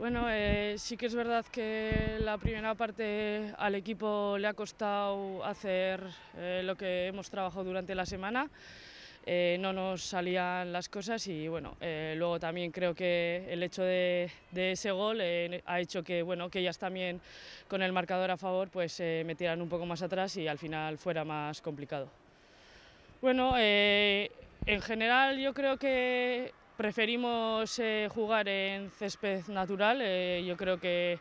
Bueno, eh, sí que es verdad que la primera parte al equipo le ha costado hacer eh, lo que hemos trabajado durante la semana. Eh, no nos salían las cosas y bueno, luego también creo que el hecho de, ese gol ha hecho que bueno, que ellas también con el marcador a favor pues metieran un poco más atrás y al final fuera más complicado. Bueno, en general yo creo que Preferimos eh, jugar en césped natural, eh, yo creo que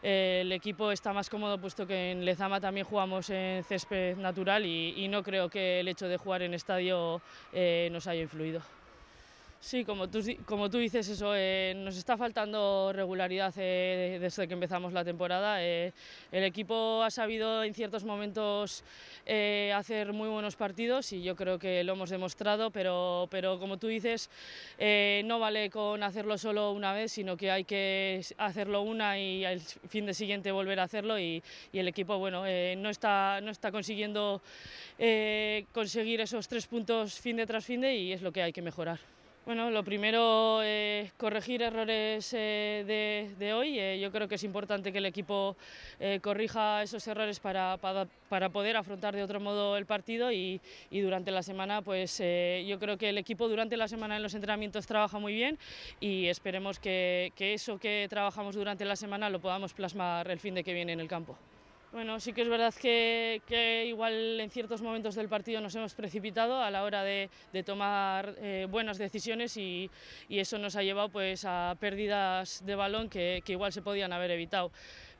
eh, el equipo está más cómodo puesto que en Lezama también jugamos en césped natural y, y no creo que el hecho de jugar en estadio nos haya influido. Sí, como tú, como tú dices, eso, eh, nos está faltando regularidad eh, desde que empezamos la temporada. Eh, el equipo ha sabido en ciertos momentos hacer muy buenos partidos y yo creo que lo hemos demostrado, pero, pero como tú dices, no vale con hacerlo solo una vez, sino que hay que hacerlo una y al fin de siguiente volver a hacerlo y, y el equipo bueno, no, está, no está consiguiendo conseguir esos tres puntos fin de tras fin de y es lo que hay que mejorar. Bueno, lo primero, es eh, corregir errores eh, de, hoy. Eh, yo creo que es importante que el equipo corrija esos errores para, para, poder afrontar de otro modo el partido y, y durante la semana, pues yo creo que el equipo durante la semana en los entrenamientos trabaja muy bien y esperemos que, que eso que trabajamos durante la semana lo podamos plasmar el fin de que viene en el campo. Bueno, sí que es verdad que, igual en ciertos momentos del partido nos hemos precipitado a la hora de, tomar eh, buenas decisiones y, eso nos ha llevado pues, a pérdidas de balón que igual se podían haber evitado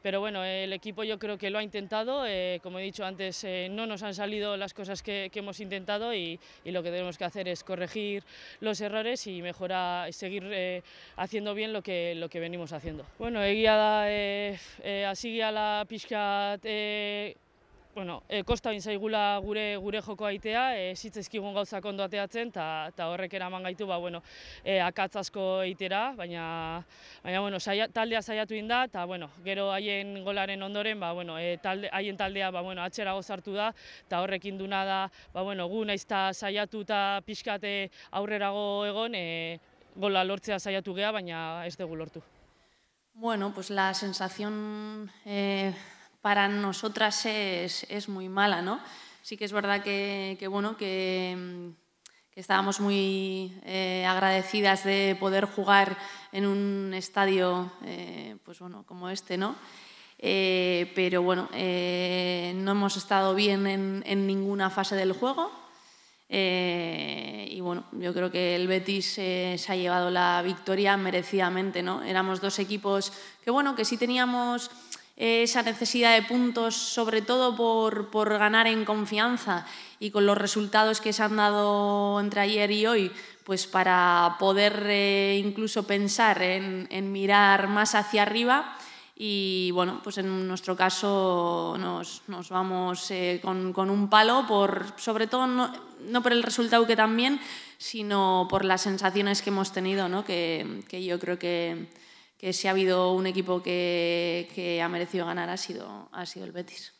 pero bueno, el equipo yo creo que lo ha intentado, eh, como he dicho antes, eh, no nos han salido las cosas que, hemos intentado y, lo que tenemos que hacer es corregir los errores y mejorar, y seguir eh, haciendo bien lo que, lo que venimos haciendo. Bueno, egia da, hasi la pixkat bueno, e, kosta zaigula gure gure joko aitea, e, zitzezkigun gauzak ondo ateatzen, eta horrek eraman gaitu, ba, bueno, e, akatz asko eitera, baina, baina bueno, saia, taldea saiatu inda, eta bueno, gero haien golaren ondoren, ba, bueno, e, talde, haien taldea ba, bueno, atxera gozartu da, eta horrekin duna da, ba, bueno, gu naizta saiatu eta pixkate aurrerago egon, e, gola lortzea saiatu gea, baina ez dugu lortu. Bueno, pues la sensación eh, para nosotras es, muy mala, ¿no? Sí que es verdad que, bueno, que, estábamos muy eh, agradecidas de poder jugar en un estadio eh, pues bueno, como este, ¿no? Eh, pero bueno, no hemos estado bien en, ninguna fase del juego. y bueno, yo creo que el Betis se ha llevado la victoria merecidamente, ¿no? Éramos dos equipos que bueno, que sí teníamos esa necesidad de puntos, sobre todo por, por, ganar en confianza y con los resultados que se han dado entre ayer y hoy, pues para poder eh, incluso pensar en, en, mirar más hacia arriba. Y bueno, pues en nuestro caso nos, nos vamos eh, con, con, un palo, por, sobre todo no, no, por el resultado que también, sino por las sensaciones que hemos tenido, ¿no? que, que yo creo que, que si ha habido un equipo que, ha merecido ganar ha sido, ha sido el Betis.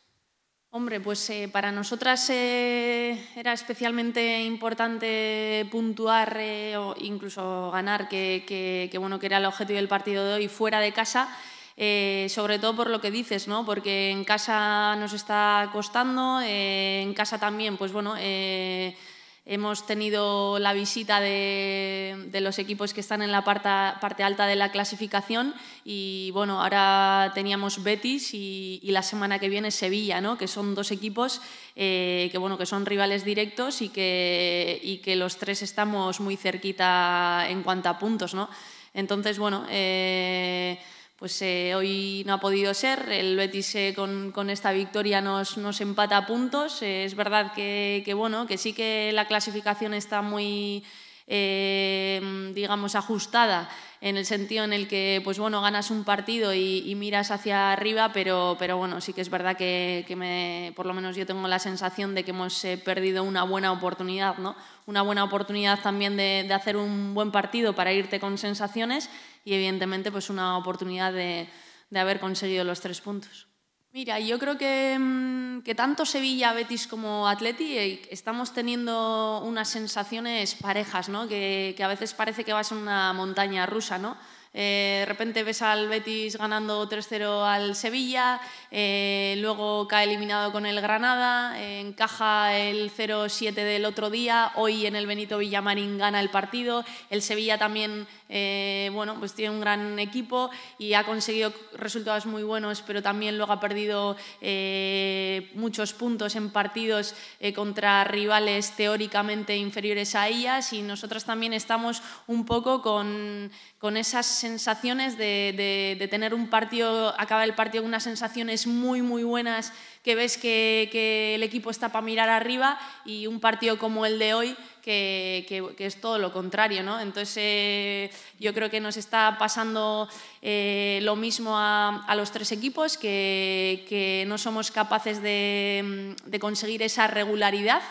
Hombre, pues eh, para nosotras eh, era especialmente importante puntuar eh, o incluso ganar, que, bueno, que era el objetivo del partido de hoy fuera de casa, sobre todo por lo que dices, ¿no? porque en casa nos está costando, en casa también, pues bueno Hemos tenido la visita de, los equipos que están en la parte, alta de la clasificación y bueno, ahora teníamos Betis y, la semana que viene Sevilla, ¿no? que son dos equipos eh, que, bueno, que son rivales directos y que, y que los tres estamos muy cerquita en cuanto a puntos. ¿no? Entonces, bueno, eh, pues eh, hoy no ha podido ser. El Betis eh, con, esta victoria nos, empata puntos. Eh, es verdad que, bueno, que sí que la clasificación está muy, digamos, ajustada en el sentido en el que, pues bueno, ganas un partido y, miras hacia arriba, pero, pero bueno, sí que es verdad que, por lo menos yo tengo la sensación de que hemos perdido una buena oportunidad, ¿no? Una buena oportunidad también de, hacer un buen partido para irte con sensaciones y evidentemente pues una oportunidad de haber conseguido los tres puntos. Mira, yo creo que, mm, que, tanto Sevilla, Betis como Atleti eh, estamos teniendo unas sensaciones parejas, ¿no? que, que, a veces parece que vas en una montaña rusa. ¿no? Eh, de repente ves al Betis ganando 3-0 al Sevilla, eh, luego cae eliminado con el Granada, encaja el 0-7 del otro día, hoy en el Benito Villamarín gana el partido, el Sevilla también bueno, pues tiene un gran equipo y ha conseguido resultados muy buenos, pero también luego ha perdido muchos puntos en partidos contra rivales teóricamente inferiores a ellas y nosotros también estamos un poco con, con esas sensaciones de, tener un partido, acaba el partido con unas sensaciones muy, muy buenas que ves que, el equipo está para mirar arriba y un partido como el de hoy que, es todo lo contrario. ¿no? Entonces eh, yo creo que nos está pasando eh, lo mismo a, los tres equipos, que, no somos capaces de conseguir esa regularidad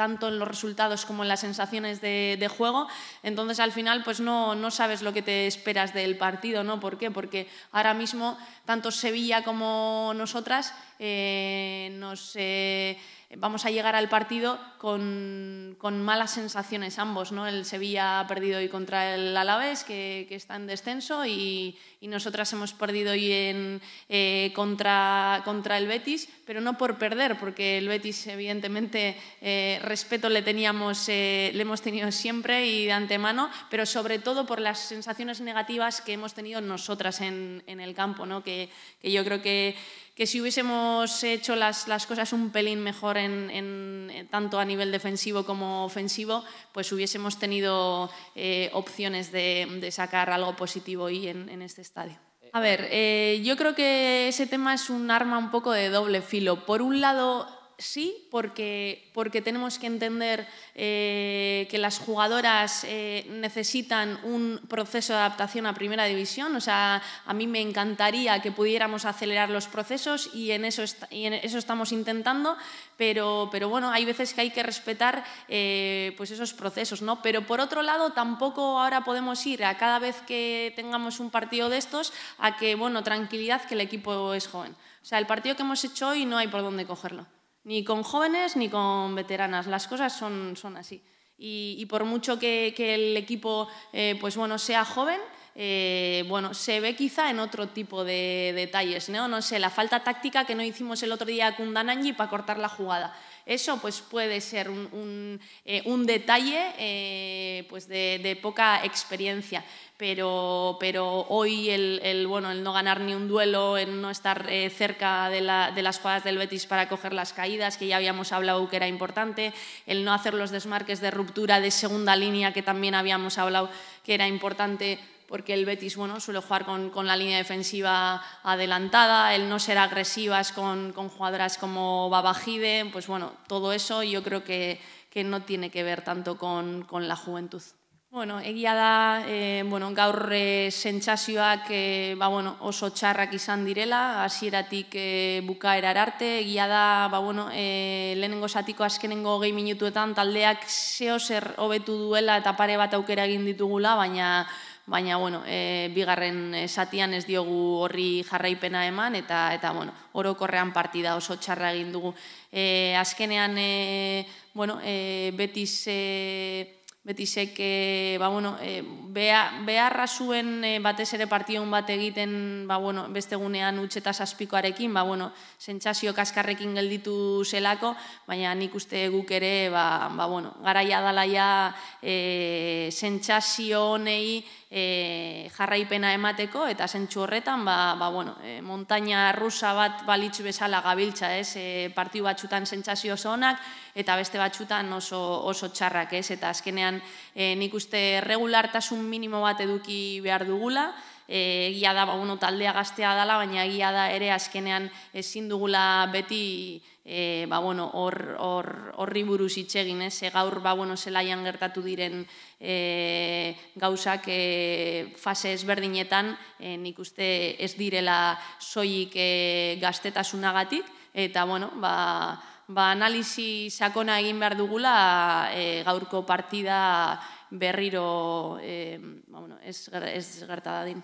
tanto en los resultados como en las sensaciones de, juego. Entonces, al final, pues no, no, sabes lo que te esperas del partido, ¿no? ¿Por qué? Porque ahora mismo, tanto Sevilla como nosotras eh, nos... Eh, vamos a llegar al partido con, con, malas sensaciones ambos. ¿no? El Sevilla ha perdido hoy contra el Alavés, que, que está en descenso, y, y, nosotras hemos perdido hoy en, eh, contra, contra el Betis, pero no por perder, porque el Betis, evidentemente, eh, respeto le, teníamos, eh, le hemos tenido siempre y de antemano, pero sobre todo por las sensaciones negativas que hemos tenido nosotras en, en el campo, ¿no? que, que yo creo que que si hubiésemos hecho las, cosas un pelín mejor en, en, tanto a nivel defensivo como ofensivo, pues hubiésemos tenido eh, opciones de, sacar algo positivo hoy en, en este estadio. A ver, eh, yo creo que ese tema es un arma un poco de doble filo. Por un lado, sí, porque, porque tenemos que entender eh, que las jugadoras eh, necesitan un proceso de adaptación a primera división. O sea, a mí me encantaría que pudiéramos acelerar los procesos y en eso, y en eso estamos intentando, pero, pero, bueno, hay veces que hay que respetar eh, pues esos procesos. ¿no? Pero por otro lado, tampoco ahora podemos ir a cada vez que tengamos un partido de estos a que, bueno, tranquilidad, que el equipo es joven. O sea, el partido que hemos hecho hoy no hay por dónde cogerlo ni con jóvenes ni con veteranas. Las cosas son, así. Y, por mucho que, el equipo eh, pues bueno, sea joven, eh, bueno, se ve quizá en otro tipo de detalles, ¿no? No sé, la falta táctica que no hicimos el otro día con Danangi para cortar la jugada. Eso pues puede ser un, un, eh, detalle eh, pues de, de, poca experiencia, pero, pero hoy el, el, bueno, el no ganar ni un duelo, el no estar eh, cerca de, la, de, las jugadas del Betis para coger las caídas, que ya habíamos hablado que era importante, el no hacer los desmarques de ruptura de segunda línea, que también habíamos hablado que era importante, porque el Betis bueno, suele jugar con, con, la línea defensiva adelantada, el no ser agresivas con, con jugadoras como Babajide, pues bueno, todo eso yo creo que, que no tiene que ver tanto con, con la juventud. Bueno, egia da, e, bueno, gaur e, sentsazioak e, ba, bueno, oso txarrak izan direla, hasieratik e, bukaerar arte, egia da, ba, bueno, e, lehenengo zatiko azkenengo gehi minutuetan taldeak zeo zer hobetu duela eta pare bat aukera egin ditugula, baina baina bueno, e, bigarren satian ez diogu horri jarraipena eman eta eta bueno, orokorrean partida oso txarra egin dugu. E, azkenean e, bueno, e, Betis e, Betisek e, ba, bueno, e, beharra zuen e, batez ere partion bat egiten ba, bueno, beste gunean utxeta saspikoarekin, ba, bueno, sentsazio kaskarrekin gelditu zelako, baina nik uste guk ere ba, ba, bueno, garaia dalaia e, sentsazio honei e, jarraipena emateko eta zentsu horretan ba, ba, bueno, e, montaña rusa bat balitzu bezala gabiltza, ez, e, partiu batxutan sentsazio oso onak, eta beste batxutan oso, oso txarrak, ez? Eta azkenean e, nik uste regulartasun minimo bat eduki behar dugula, egia da, ba, bueno, taldea gaztea dela, baina egia da ere azkenean ezin dugula beti e, ba, bueno, hor, hor, horri buruz itxegin, ez? E, gaur ba, bueno, zelaian gertatu diren e, gauzak e, fase ezberdinetan e, nik uste ez direla soilik e, gaztetasunagatik, eta bueno, ba, ba, analisi sakona egin behar dugula e, gaurko partida berriro e, ba, bueno, ez, ez gerta dadin.